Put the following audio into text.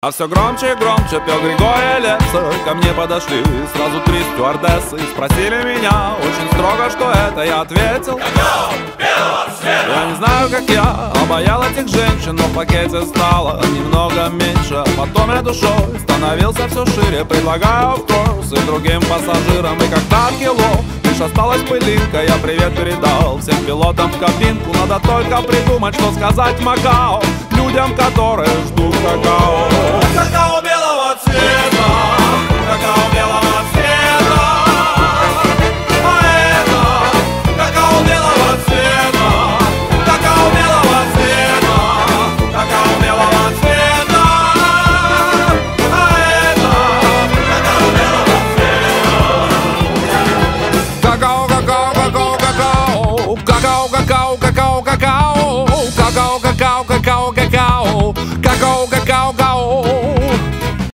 А все громче и громче пел Григория Лепса Ко мне подошли сразу три стюардессы Спросили меня очень строго, что это Я ответил. Я не знаю, как я обаял этих женщин Но в пакете стало немного меньше. Потом я душой становился все шире Предлагаю в курс и другим пассажирам. И когда кило лишь осталась пылинка Я привет передал всем пилотам в кабинку. Надо только придумать, что сказать Макао Людям, которые ждут какао.